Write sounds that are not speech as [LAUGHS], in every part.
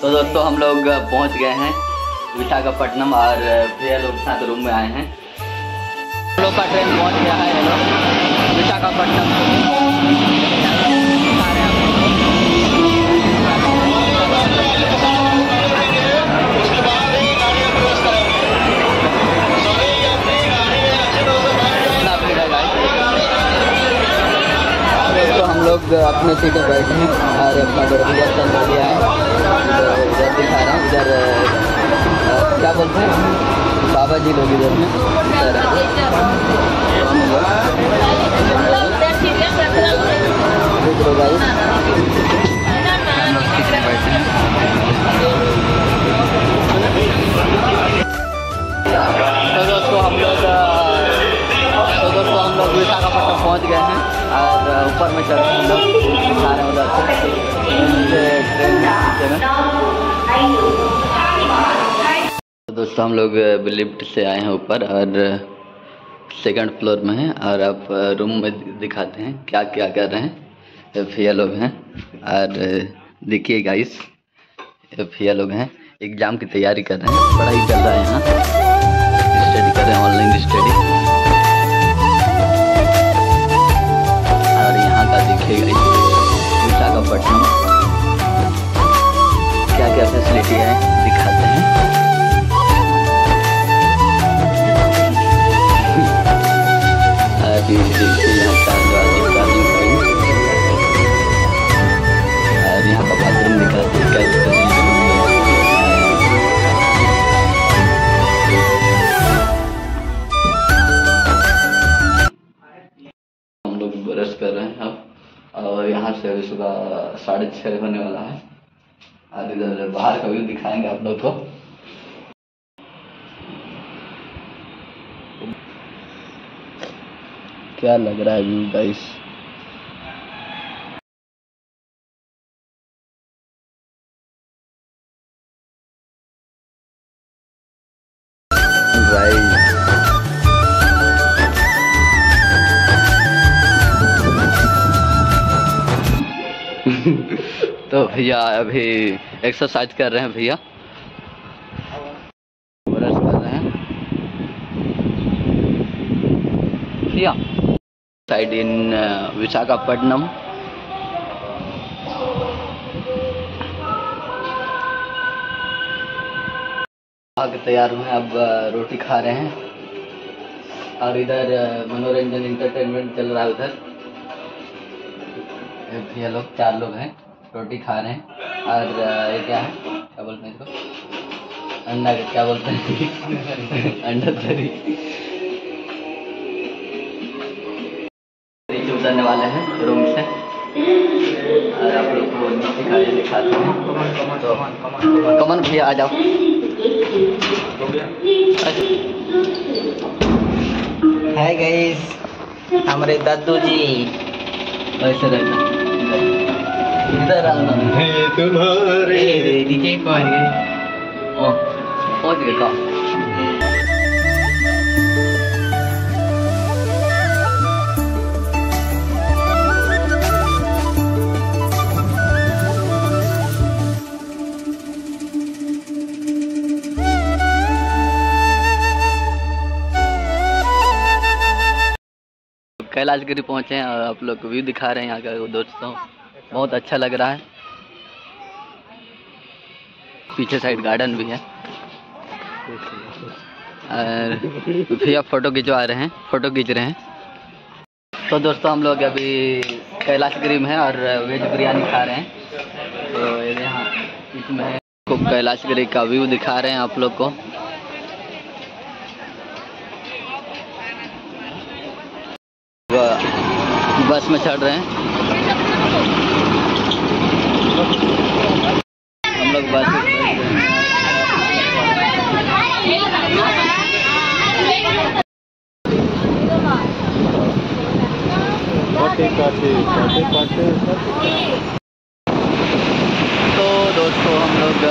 तो दोस्तों, हम लोग पहुँच गए हैं विशाखापट्टनम और भैया लोग साथ रूम में आए हैं। हम लोग का ट्रेन पहुँच गया है विशाखापट्टनम। लोग अपने सीट पर बैठे हैं और अपना दरवाज़ा हो गया है। इधर इधर दिखा रहे हैं इधर क्या बोलते हैं? बाबा जी लोग इधर में इधर और ऊपर में चल रहे हैं उधर से तो दोस्तों, हम लोग लिफ्ट से आए हैं ऊपर और सेकंड फ्लोर में हैं और आप रूम में दिखाते हैं क्या क्या कर रहे हैं। भैया लोग हैं। और देखिए गाइस भैया लोग हैं। एग्ज़ाम की तैयारी कर रहे हैं। पढ़ाई चल रहा है यहाँ। स्टडी कर रहे हैं ऑनलाइन स्टडी यहाँ विशाखापट्टनम क्या क्या फैसिलिटी है। हैं? यहाँ से, अभी सुबह साढ़े छः होने वाला है। अब इधर बाहर का व्यू दिखाएँगे आप लोग को। क्या लग रहा है व्यू गाइस तो भैया अभी एक्सरसाइज कर रहे हैं भैया। ब्रश कर रहे हैं। भैया साइड इन विशाखापट्टनम। आगे तैयार हुए अब रोटी खा रहे हैं। और इधर मनोरंजन इंटरटेनमेंट चल रहा है उधर। भैया लोग, चार लोग हैं। रोटी खा रहे हैं। और ये क्या है? क्या बोलते हैं इसको? अंडा क्या बोलते हैं? अंडा तरी। उतरने वाले हैं रूम से। और आप लोग को दिखाते हैं। तो कमन भैया आ जाओ। हाय गाइस हमारे दादू जी। ऐसे रहना। इधर आना। तुम्हारे है। ओ पहुँच गए का कैलाशगिरी पहुँचे हैं और आप लोग को व्यू दिखा रहे हैं यहाँ का दोस्तों। बहुत अच्छा लग रहा है। पीछे साइड गार्डन भी है। और भैया फ़ोटो खिंचवा रहे हैं, फ़ोटो खींच रहे हैं। तो दोस्तों, हम लोग अभी कैलाशगिरी में है और वेज बिरयानी खा रहे हैं। तो यहाँ इसमें को कैलाशगिरी का व्यू दिखा रहे हैं आप लोग को। बस में चढ़ रहे हैं। हम लोग बस हैं। तो दोस्तों हम लोग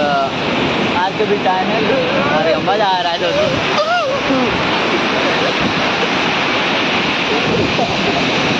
आज के भी टाइम है। अरे मज़ा आ रहा है दोस्तों। [LAUGHS] [LAUGHS]